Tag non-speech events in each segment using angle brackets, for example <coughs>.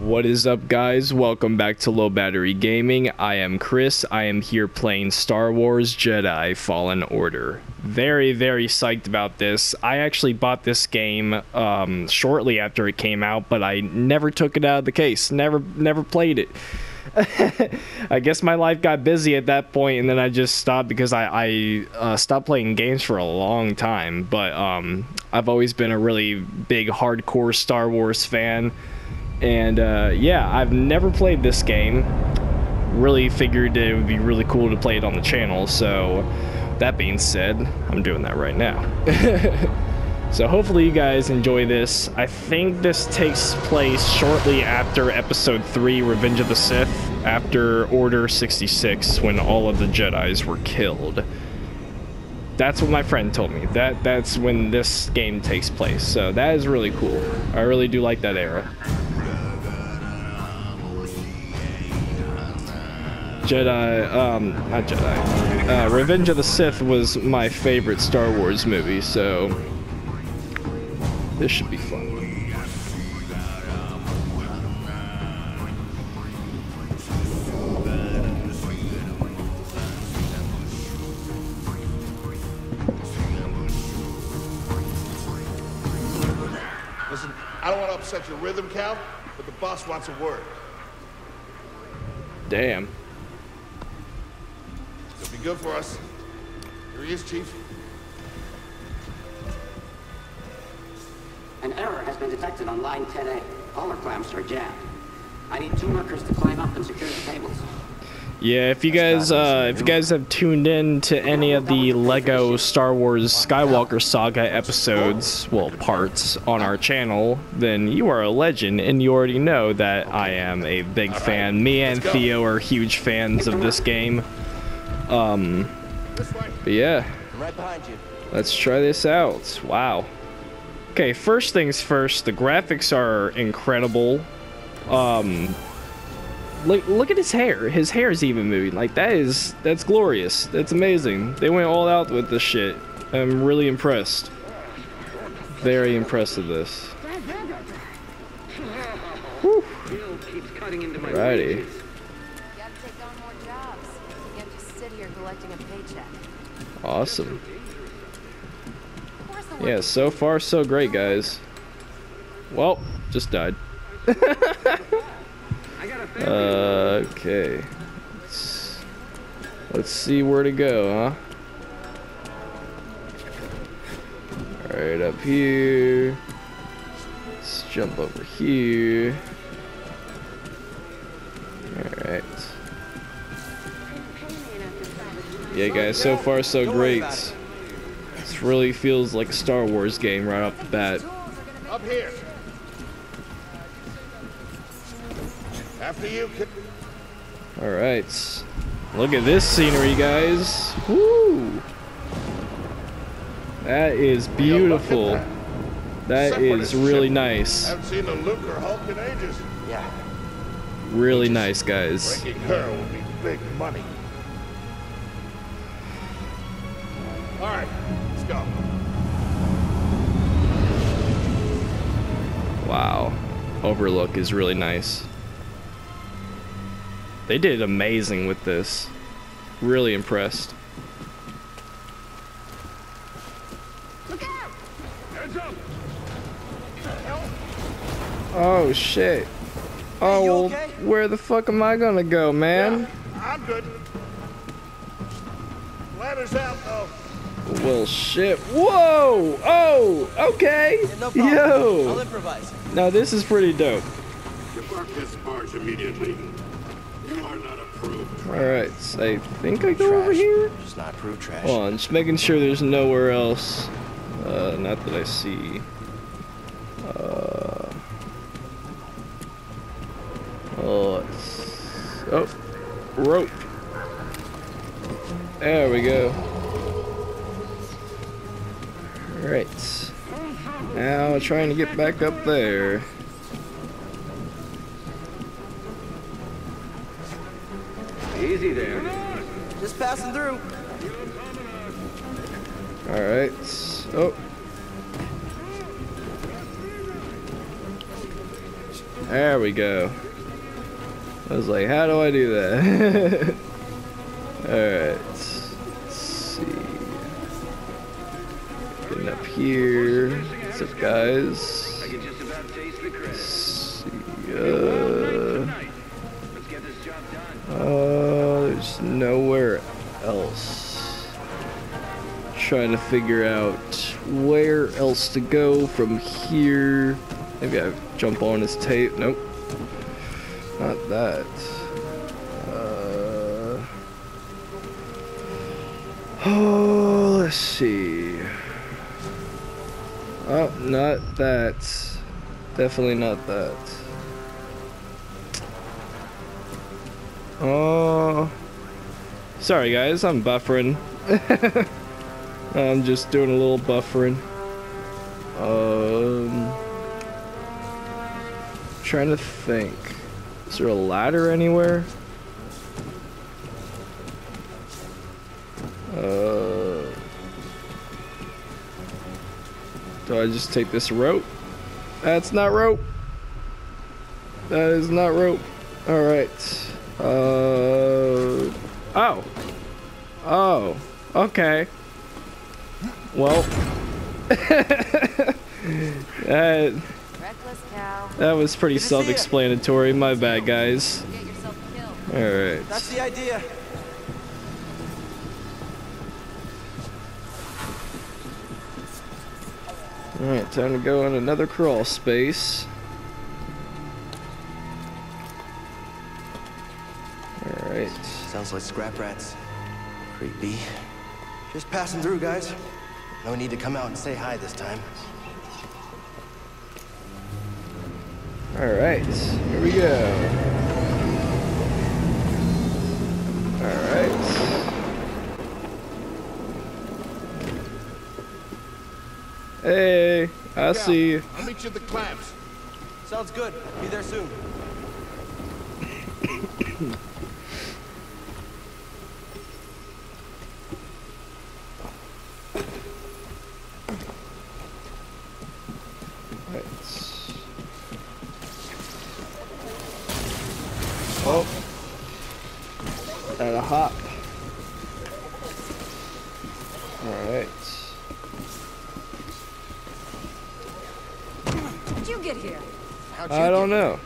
What is up, guys? Welcome back to Low Battery Gaming. I am Chris. I am here playing Star Wars Jedi Fallen Order. Very, very psyched about this. I actually bought this game um, shortly after it came out, but I never took it out of the case. Never, never played it. <laughs> I guess my life got busy at that point, and then I just stopped because I, I uh, stopped playing games for a long time. But um, I've always been a really big hardcore Star Wars fan, and uh, yeah, I've never played this game. Really figured it would be really cool to play it on the channel. So that being said, I'm doing that right now. <laughs> So hopefully you guys enjoy this. I think this takes place shortly after episode 3, Revenge of the Sith, after Order 66, when all of the Jedis were killed. That's what my friend told me. That That's when this game takes place. So that is really cool. I really do like that era. Jedi, um, not Jedi. Uh, Revenge of the Sith was my favorite Star Wars movie, so this should be fun. Listen, I don't want to upset your rhythm, Cal, but the boss wants a word. Damn. It'll good for us. Here he is, Chief. An error has been detected on line 10A. All our clamps are jammed. I need two workers to climb up and secure the cables. Yeah, if you guys uh, if you guys have tuned in to any of the Lego Star Wars Skywalker Saga episodes, well parts on our channel, then you are a legend and you already know that I am a big fan. Me and Theo are huge fans of this game. Um, but yeah, right behind you. let's try this out. Wow. Okay, first things first, the graphics are incredible. Um look look at his hair. His hair is even moving. Like that is that's glorious. That's amazing. They went all out with this shit. I'm really impressed. Very impressed with this. Bill keeps Awesome. Yeah, so far so great, guys. Well, just died. I got a family. Uh, okay. Let's, let's see where to go, huh? Right up here. Let's jump over here. Yeah, guys, so far so great. This really feels like a Star Wars game right off the bat. Up here. After you. Alright. Look at this scenery, guys. Woo! That is beautiful. That Separate is as really shit. nice. Haven't seen a Lucrehulk in ages. Yeah. Really nice, guys. Breaking her will be big money. Overlook is really nice. They did amazing with this. Really impressed. Oh shit. Oh, well, okay? where the fuck am I gonna go, man? I'm good. Ladder's out, though. Well, shit. Whoa! Oh, okay. Yeah, no problem. Yo! I'll improvise. Now this is pretty dope. Depart this barge immediately. You are not approved. Alright, so I think I go over here? Just not approved trash. Hold on, just making sure there's nowhere else. Uh, not that I see. Uh. Oh, it's- oh, rope. There we go. Alright. Now trying to get back up there. Easy there. Just passing through. Alright. Oh. There we go. I was like, how do I do that? <laughs> Alright. Here. What's up, guys? Let's see. Uh, uh, there's nowhere else. Trying to figure out where else to go from here. Maybe I jump on his tape. Nope. Not that. Uh, oh, <sighs> let's see. Oh, not that. Definitely not that. Oh. Sorry, guys. I'm buffering. <laughs> I'm just doing a little buffering. Um. Trying to think. Is there a ladder anywhere? Do I just take this rope? That's not rope. That is not rope. Alright. Uh. Oh. Oh. Okay. Well. <laughs> that, that was pretty Good to see ya. self-explanatory. My bad, guys. Get yourself killed. Alright. That's the idea. Alright, time to go in another crawl space. Alright. Sounds like scrap rats. Creepy. Just passing through, guys. No need to come out and say hi this time. Alright, here we go. Alright. Hey, I see you. I'll meet you at the clamps. Sounds good. Be there soon. <coughs> <coughs> Right. Oh. And a hop. Alright. How'd you get here? How'd you I don't know.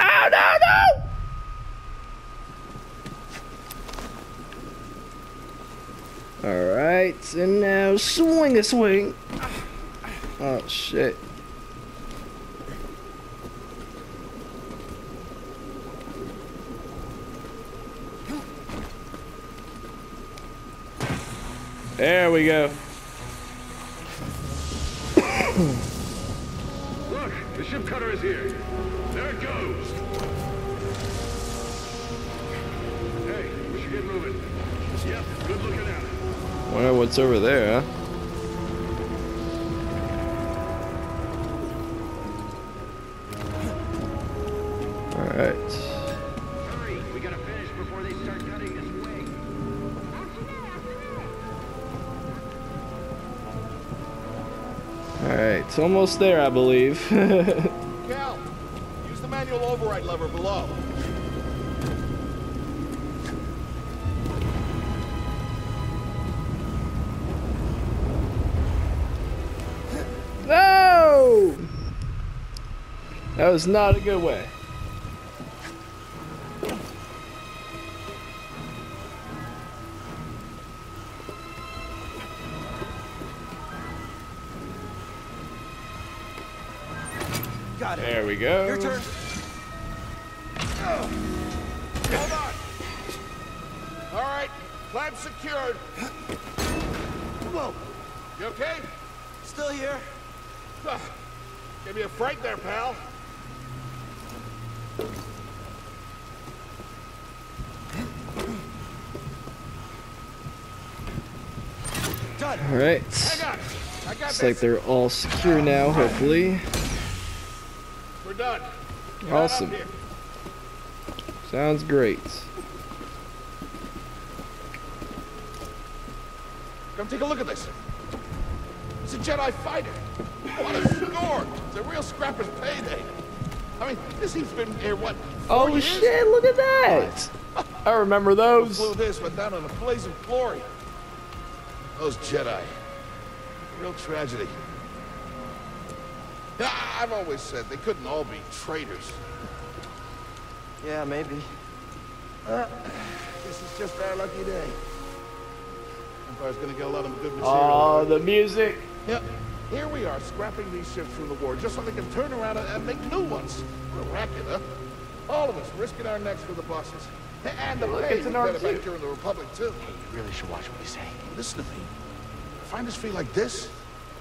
Oh, no, no! Alright, and now swing a swing. Oh, shit. There we go. Look, the ship cutter is here. There it goes. Hey, we should get moving. Yep, good looking out. Wonder what's over there? Alright. It's almost there, I believe. <laughs> Cal, use the manual override lever below. no! That was not a good way. Go. Your turn. Oh. Hold on. All right, clamp secured. Whoa. You okay? Still here. Ugh, Give me a fright there, pal. Done. Alright. I got it. I got Looks this. like they're all secure now, hopefully. Awesome. Sounds great. Come take a look at this. It's a Jedi fighter. What a score! It's a real scrapper's payday. I mean, this he's been here, what, Oh years? shit, look at that. I remember those. Flew this, but down in a blaze of glory. Those Jedi. Real tragedy. Yeah, I've always said they couldn't all be traitors. Yeah, maybe. Uh, this is just our lucky day. Empire's gonna get a lot of good material. Oh, the music. Yep. Here we are, scrapping these ships from the war, just so they can turn around and, and make new ones. What a racket, huh? All of us risking our necks for the bosses. And the Look, pay it's an we get R2. back here in the Republic, too. Hey, You really should watch what you say. Listen to me. Find us feel like this,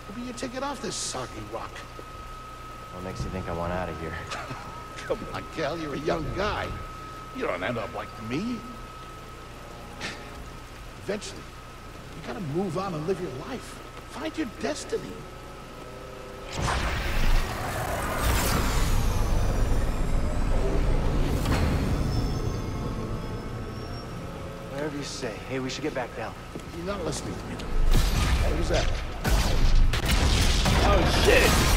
maybe you take it off this soggy rock. What makes you think I want out of here? <laughs> Come on, Cal, you're a young guy. You don't end up like me. Eventually, you gotta move on and live your life. Find your destiny. Whatever you say. Hey, we should get back down. You're not listening to me. What was that? Oh shit.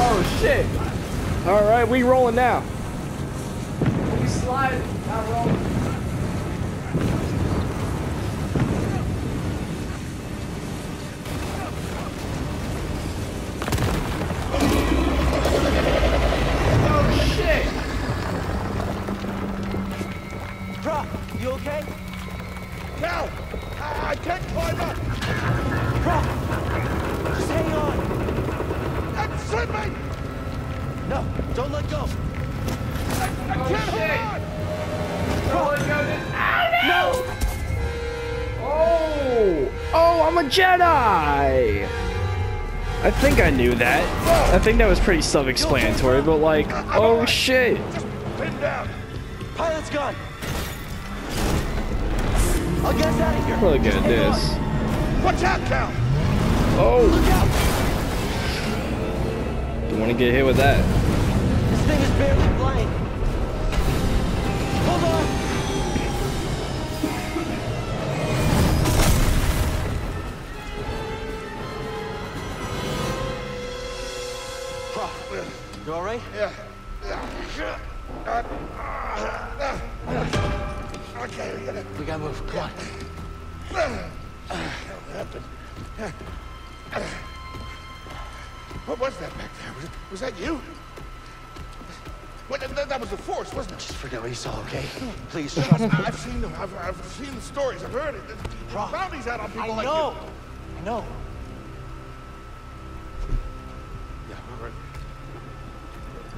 Oh shit. All right, we rolling now. We slide, not rolling. I think I knew that. I think that was pretty self-explanatory, but like, oh shit! Just pin down! Pilot's gone! I'll get us out of here! Really good at this. Watch out, Cal! Oh! Look out! Don't want to get hit with that. This thing is barely flying. Hold on! You alright? yeah. Yeah. Okay, we gotta... We gotta move. Come on. What happened? What was that back there? Was, it, was that you? What, that, that was the Force, wasn't it? Just forget what you saw, okay? Please trust me. I've seen them. I've, I've seen the stories. I've heard it. Rob, bounties out on people I like know. you. I know.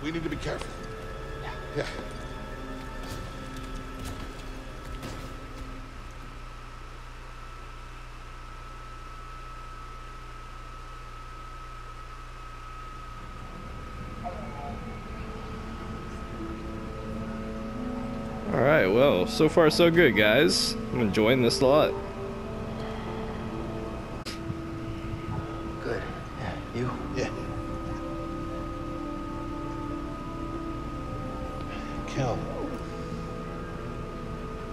We need to be careful. Yeah. Alright, well, so far so good, guys. I'm enjoying this a lot. Cal,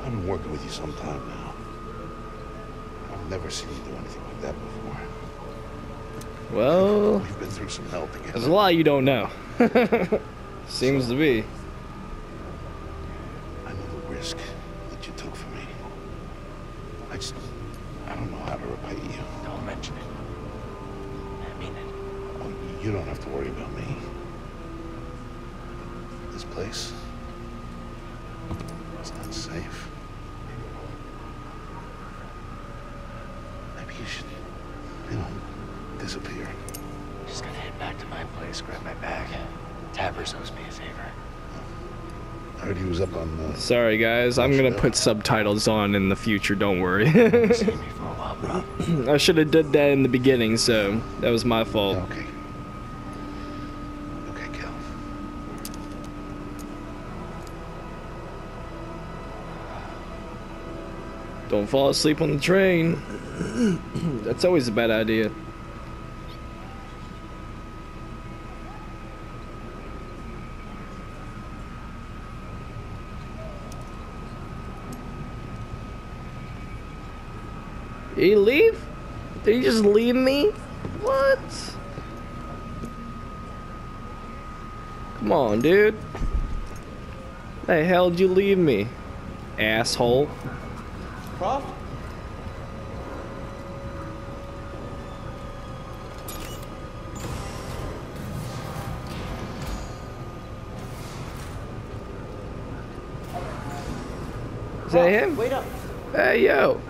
I've been working with you some time now. I've never seen you do anything like that before. Well, We've been through some hell together. there's a lot you don't know. <laughs> Seems to be. I know the risk that you took for me. I just, I don't know how to repay you. Don't mention it. I mean it. Oh, you don't have to worry about me. This place, it's not safe. Maybe you should, you know, disappear. Just gonna head back to my place, grab my bag. Tappers owes me a favor. I heard he was up on, uh, Sorry, guys. I'm gonna put subtitles on in the future. Don't worry. See me for a while, bro. I should have did that in the beginning, so that was my fault. okay. Okay, Cal. Don't fall asleep on the train. <clears throat> That's always a bad idea. Did he leave? Did he just leave me? What? Come on, dude. The hell did you leave me? Asshole. Prauf? Is that him? Wait up. Hey, yo.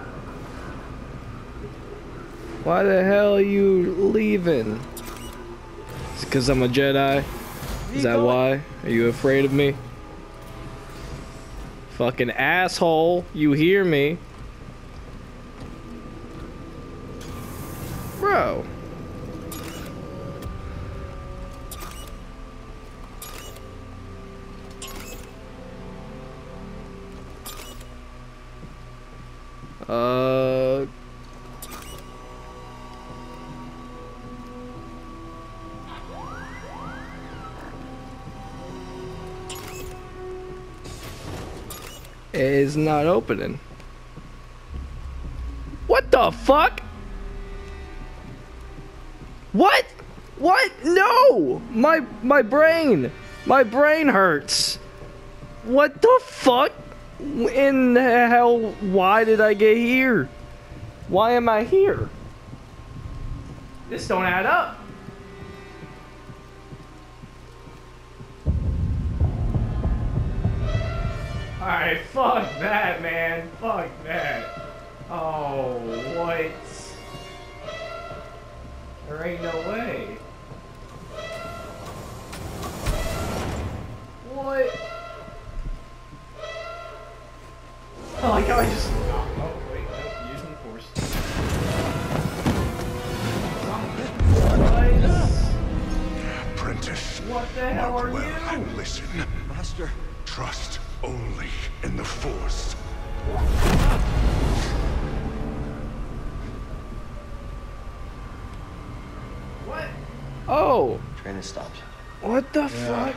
Why the hell are you leaving? Is it because I'm a Jedi? Is that why? Are you afraid of me? Fucking asshole. You hear me? Opening. What the fuck? What? What? No! My my brain. My brain hurts. What the fuck? In the hell, why did I get here? Why am I here? This don't add up. Alright, fuck that, man. Fuck that. Oh, what? There ain't no way. What? Oh, like how I just. Oh, oh wait, no, using the force. What? Apprentice. What the hell mark are well you? and listen. Master. Trust only in the Force. What? Oh, Train has stopped. what the fuck?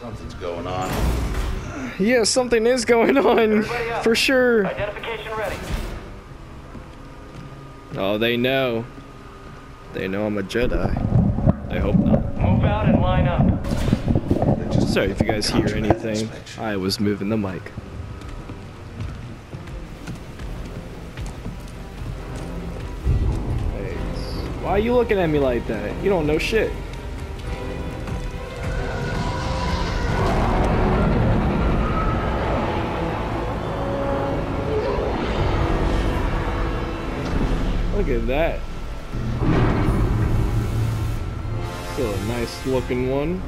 Something's going on. Yeah, something is going on for sure. Identification ready. Oh, they know. They know I'm a Jedi. I hope not. Move out and line up. Sorry if you guys hear anything. I was moving the mic. Why are you looking at me like that? You don't know shit. Look at that. Still a nice looking one.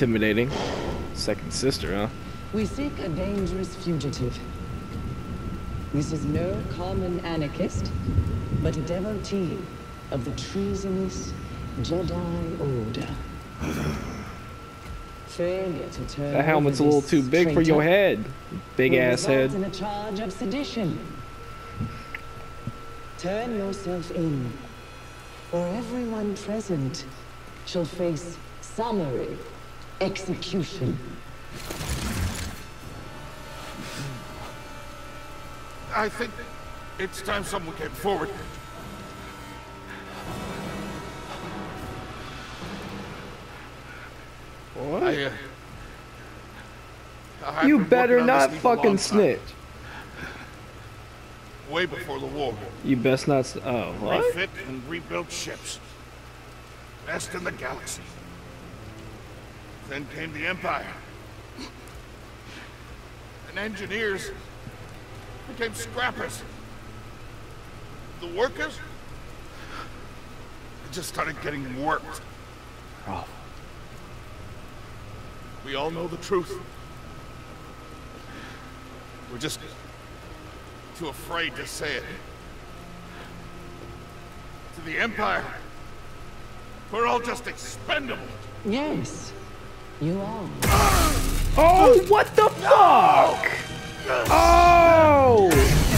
Intimidating. Second sister, huh? We seek a dangerous fugitive. This is no common anarchist, but a devotee of the treasonous Jedi Order. <sighs> Failure to turn That helmet's a little too big for your head. Big will ass head. in a charge of sedition. Turn yourself in, or everyone present shall face summary execution. I think it's time someone came forward. What? I, uh, I've You better not this leaf a long fucking snitch. Way before the war. You best not. Oh, what? Refit and rebuilt ships. Best in the galaxy. Then came the Empire. And engineers became scrappers. The workers just started getting worked. Oh. We all know the truth. We're just too afraid to say it. To the Empire, we're all just expendable. Yes, you are. Oh, what the Fuck! Oh!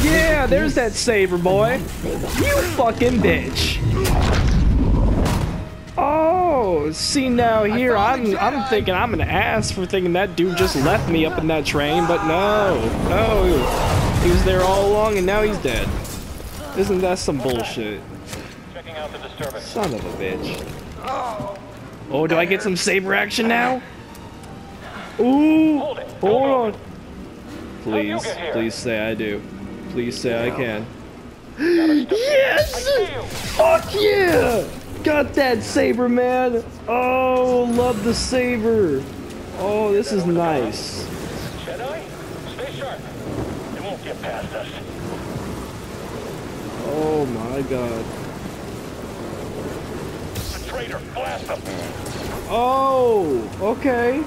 Yeah, there's that saber boy. You fucking bitch. Oh, see now here, I'm I'm thinking I'm an ass for thinking that dude just left me up in that train, but no, no, he was there all along and now he's dead. Isn't that some bullshit? Checking out the disturbance. Son of a bitch. Oh, do I get some saber action now? Ooh, Hold it. hold on. Please, please say I do. Please say I can. <gasps> Yes! Fuck yeah! Got that saber, man. Oh, love the saber. Oh, this is nice. Jedi, stay sharp. It won't get past us. Oh my god. A blast him. Oh, okay.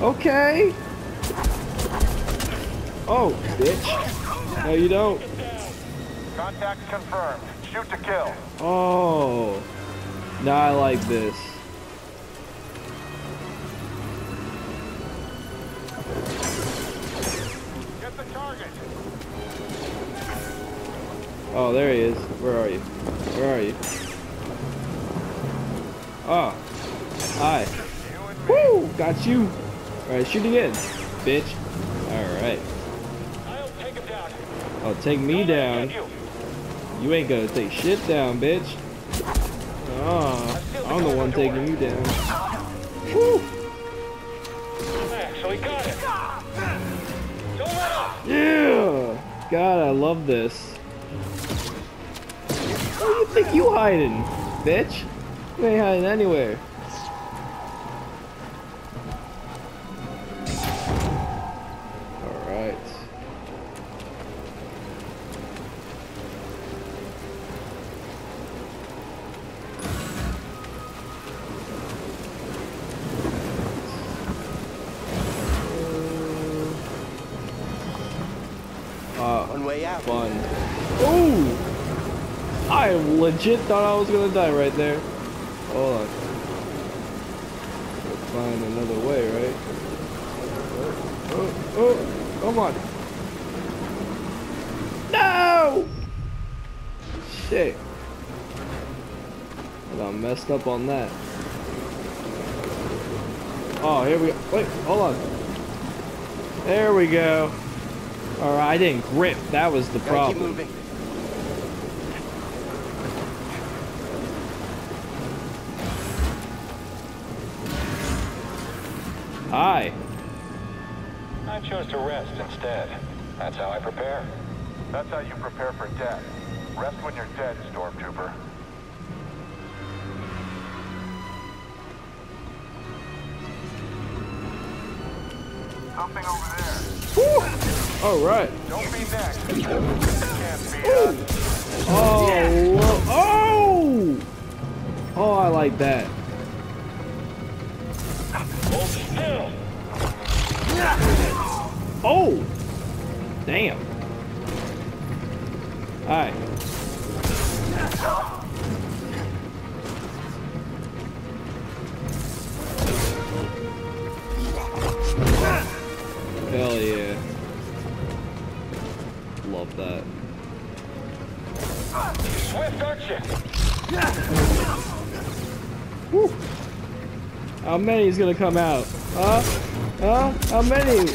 Okay. Oh, bitch. No, you don't. Contact confirmed. Shoot to kill. Oh. Now I like this. Get the target. Oh, there he is. Where are you? Where are you? Oh. Hi. Woo! Got you. Alright, shoot again, bitch. Alright. Oh, take me down. You. Ain't gonna take shit down, bitch. Oh, I'm the one taking you down. Woo! Got. Yeah! God, I love this. Where do you think you hiding, bitch? You ain't hiding anywhere. Alright. Uh, One way out. fun. Ooh! I legit thought I was gonna die right there. Hold on. Let's find another way, right? Oh, oh, oh, come on. No! Shit. I got messed up on that. Oh, here we go. Wait, hold on. There we go. Alright, I didn't grip. That was the Gotta problem. Instead. That's how I prepare. That's how you prepare for death. Rest when you're dead, Stormtrooper. Something over there. Alright. Don't be next. Be us. Oh, oh! Oh, I like that. Oh! Damn. Alright. Hell yeah. Love that. Swift, aren't you? Woo. How many is gonna come out? Huh? Huh? How many?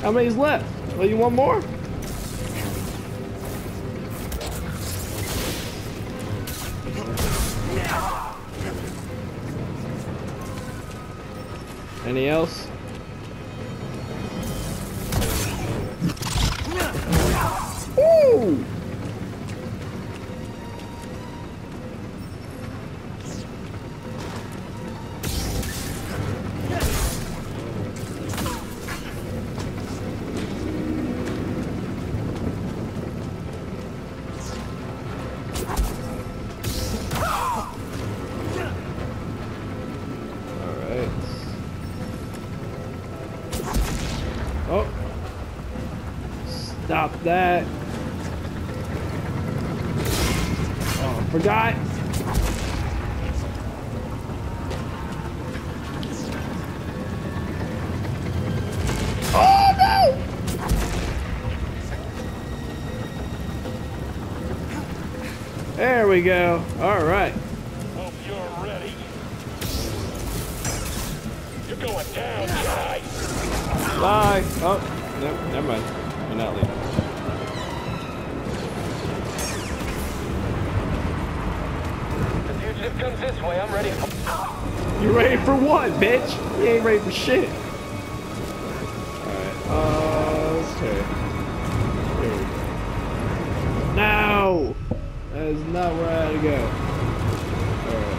How many's left? Oh, you want more? Any else? Forgot. Shit. Alright, uh, okay. Here we go. No! That is not where I had to go. Alright.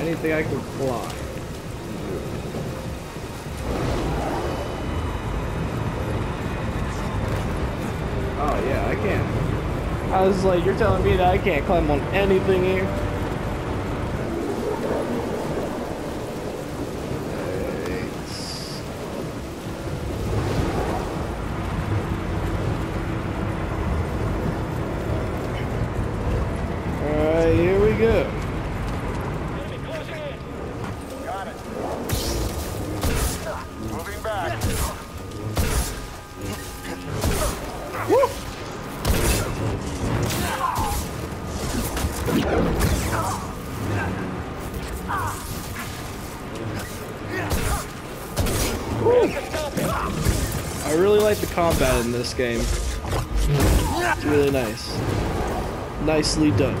Anything I can fly. Oh yeah, I can. I was like, you're telling me that I can't climb on anything here? In this game. It's really nice. Nicely done.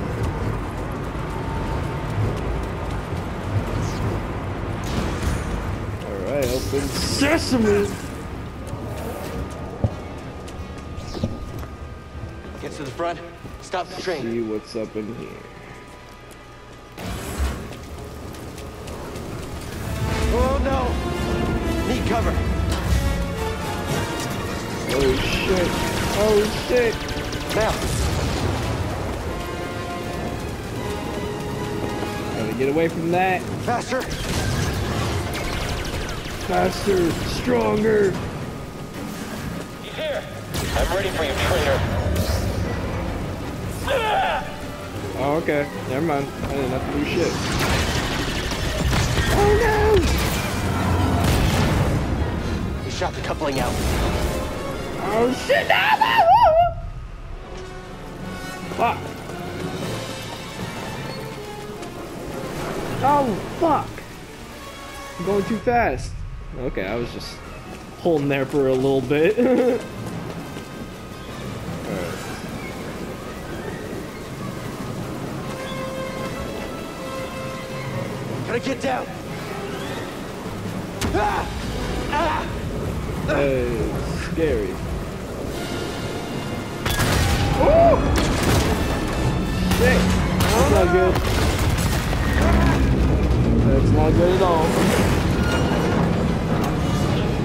Alright, open sesame! Get to the front. Stop the train. See what's up in here. Shit. Now, Gotta get away from that. faster. Faster, stronger. He's here. I'm ready for you, traitor. Oh, okay. Never mind. I didn't have to do shit. Oh no! He shot the coupling out. Oh shit! No, no! Fuck! Oh fuck! I'm going too fast. Okay, I was just holding there for a little bit. <laughs> Gotta get down. Ah! Ah! Hey, scary. Oh! That's not good. That's not good at all.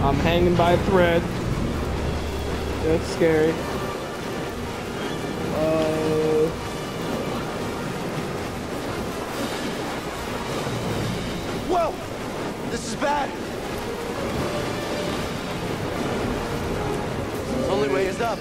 I'm hanging by a thread. That's scary. Uh, Whoa! This is bad. Only way is up.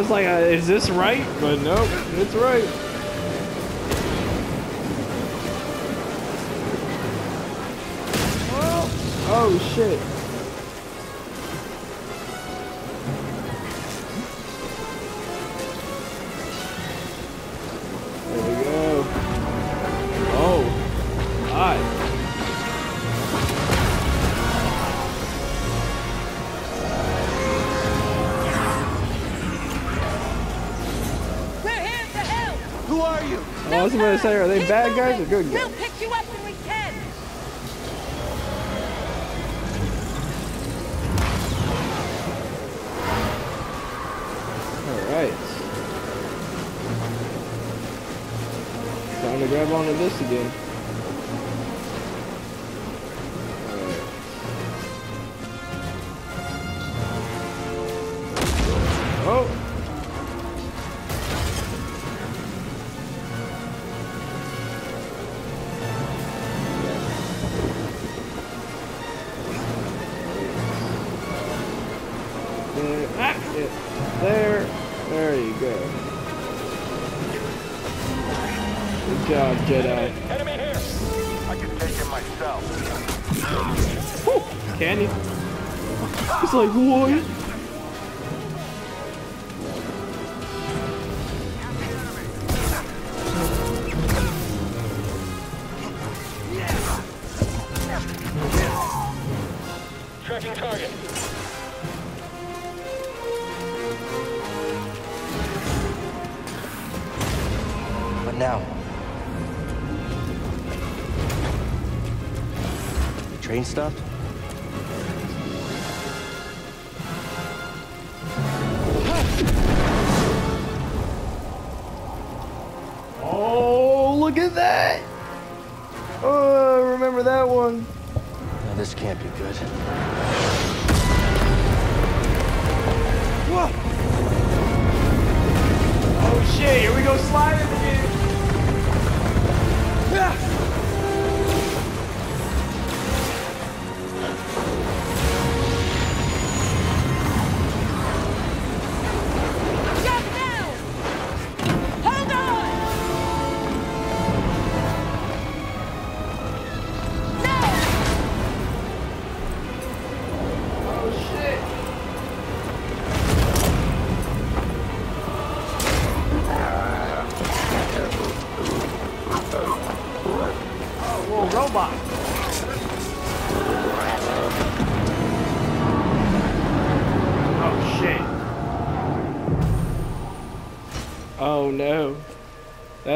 Was like, uh, is this right? But nope, it's right. Oh shit. I was gonna say, are they Keep bad guys or good We'll guys? pick you up when we can. Alright. Time to grab onto this again. Jedi. Uh, Enemy here! I can take him myself. Can you? It's like, what?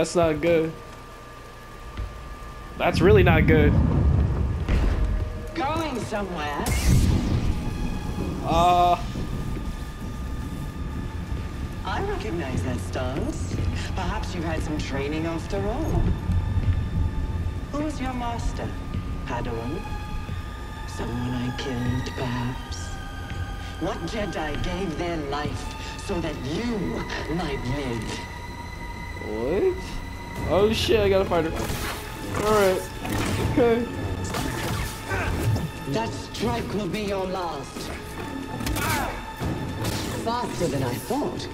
That's not good. That's really not good. Going somewhere? Uh, I recognize that stance. Perhaps you had some training after all. Who was your master? Padawan? Someone I killed, perhaps? What Jedi gave their life so that you might live? what? Oh shit, I gotta find her. Alright. Okay. That strike will be your last. Faster than I thought.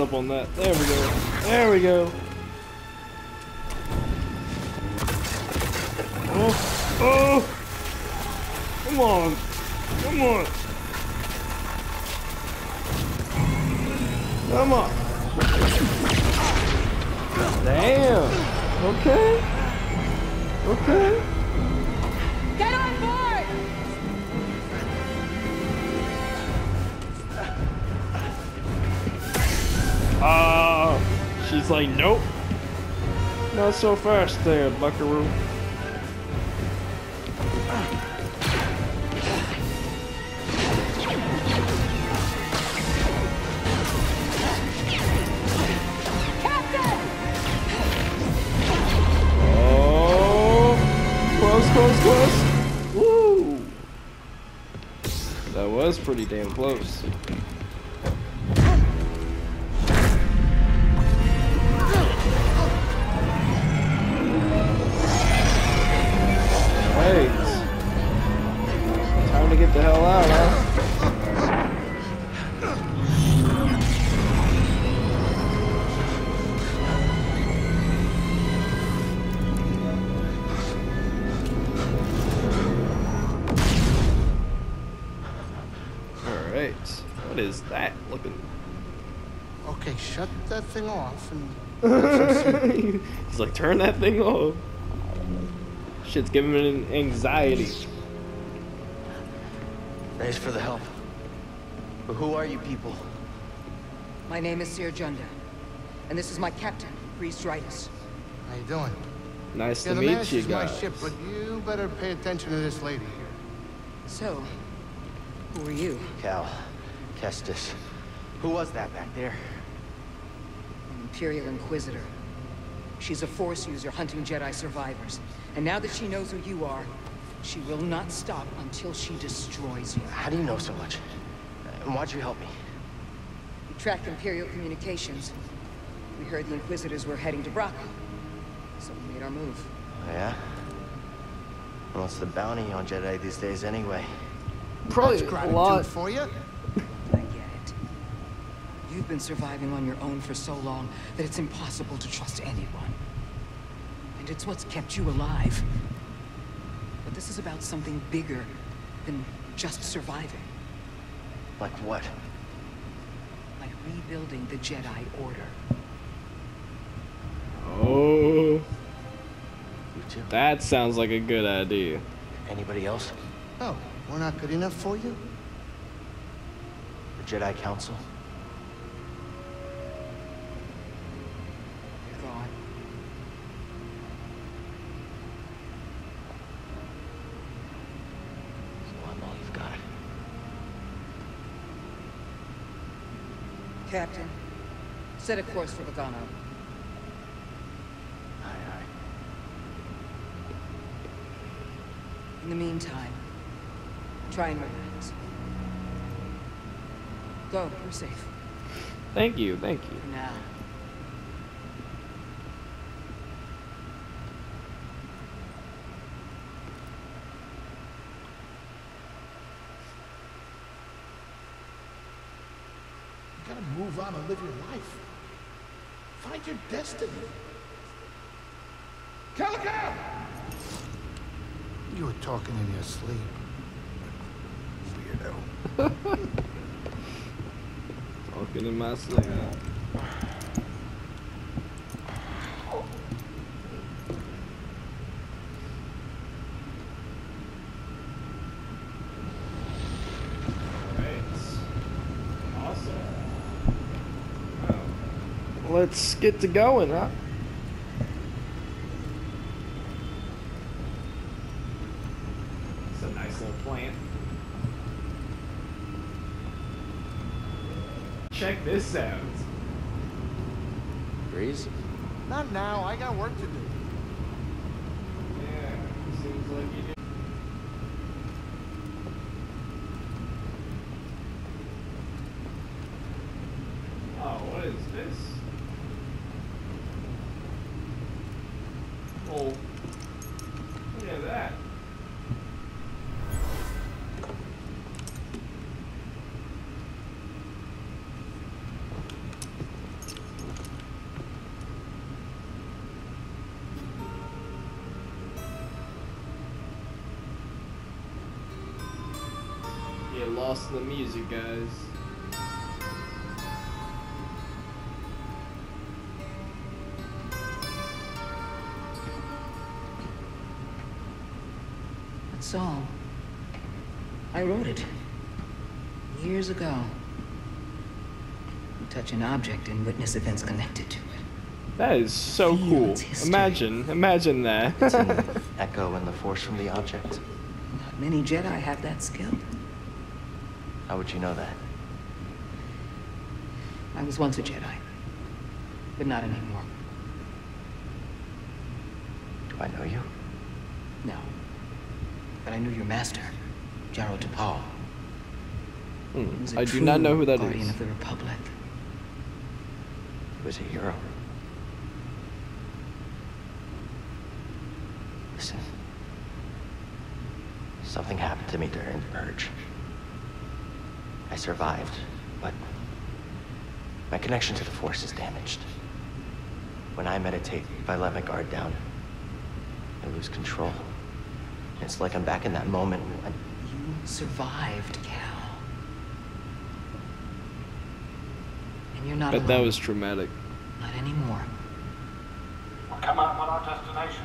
Up on that. There we go. There we go. She's like, nope. Not so fast there, buckaroo. Oh! That was pretty damn close. <laughs> He's like, turn that thing off. Shit's giving him anxiety. Thanks for the help. But who are you people? My name is Cere Junda, and this is my captain, Greez Dritus. How you doing? Nice yeah, to the meet Mass you is my ship, but you better pay attention to this lady here. So, who are you? Cal. Kestis. Who was that back there? An Imperial Inquisitor. She's a Force user hunting Jedi survivors. And now that she knows who you are, she will not stop until she destroys you. How do you know so much? And why'd you help me? We tracked Imperial communications. We heard the Inquisitors were heading to Bracca. So we made our move. Oh, yeah? And what's the bounty on Jedi these days anyway? Probably That's a gratitude lot. for you. I get it. You've been surviving on your own for so long that it's impossible to trust anyone. And it's what's kept you alive. But this is about something bigger than just surviving. Like what? Like rebuilding the Jedi Order. Oh, You too? that sounds like a good idea. Anybody else? Oh, we're not good enough for you? The Jedi Council? You're gone. So I'm all you've got. Captain, set a course for Bogano. Aye, aye. In the meantime, try and relax. Go, you're safe. Thank you, thank you. For now. You gotta move on and live your life. Find your destiny. Calico! You were talking in your sleep. Weirdo. <laughs> Talking in my sleep. Let's get to going, huh? It's a nice little plant. Check this out. Greez? Not now, I got work to do. Yeah, seems like you do. Lost in the music, guys. That song. I wrote it. Years ago. Touch an object and witness events connected to it. That is so cool. its history. Imagine, imagine It's that. an <laughs> echo in the force from the object. Not many Jedi have that skill. How would you know that? I was once a Jedi. But not anymore. Do I know you? No. But I knew your master, Jaro Tapal. He was Hmm, a I do not know who that guardian is. of the Republic. He was a hero. Listen. Something happened to me during the purge. I survived, but my connection to the Force is damaged. When I meditate, if I let my guard down, I lose control. It's like I'm back in that moment when You survived, Cal. And you're not But that was traumatic. Not anymore. We'll come out with our destination.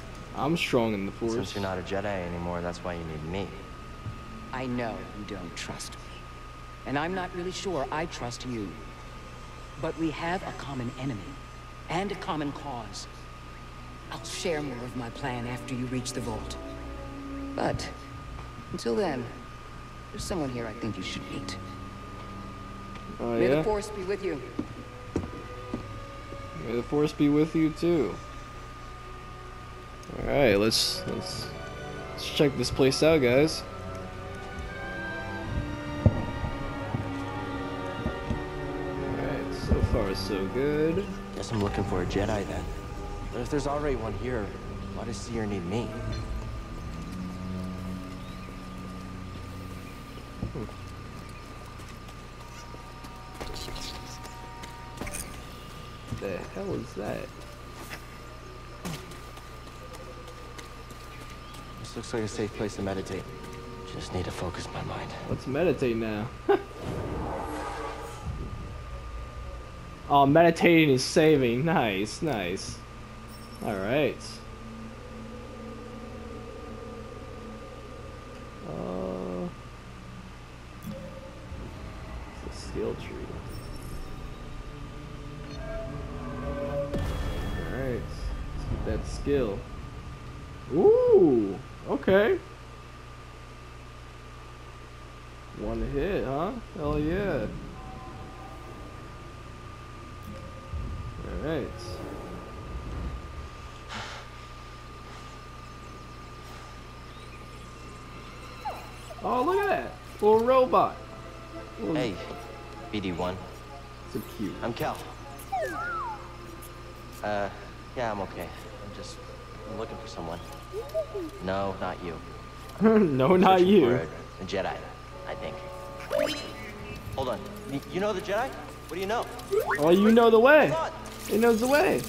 I'm strong in the force. Since you're not a Jedi anymore, that's why you need me. I know you don't trust me. And I'm not really sure I trust you. But we have a common enemy. And a common cause. I'll share more of my plan after you reach the vault. But, until then, there's someone here I think you should meet. Oh May yeah. the Force be with you. May the force be with you too. All right, let's let's let's check this place out, guys. All right, so far so good. Guess I'm looking for a Jedi then. But if there's already one here, why does Cere need me? The hell is that? Looks like a safe place to meditate. Just need to focus my mind. Let's meditate now. <laughs> oh, meditating is saving. Nice, nice. All right. Uh, it's a skill tree. All right, let's get that skill. Okay. One hit, huh? Hell yeah. Alright. Oh, look at that. Little robot. Little- Hey, BD1. So cute. I'm Cal. Uh, yeah, I'm okay. I'm just I'm looking for someone. No, not you. <laughs> no, not you. A, a Jedi, I think. Hold on. You know the Jedi? What do you know? Oh, you know the way. He knows the way.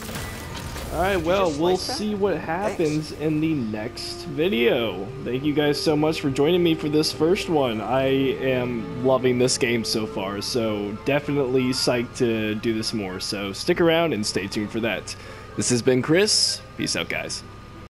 Alright, well, we'll see what happens in the next video. Thank you guys so much for joining me for this first one. I am loving this game so far, so definitely psyched to do this more. So stick around and stay tuned for that. This has been Chris. Peace out, guys.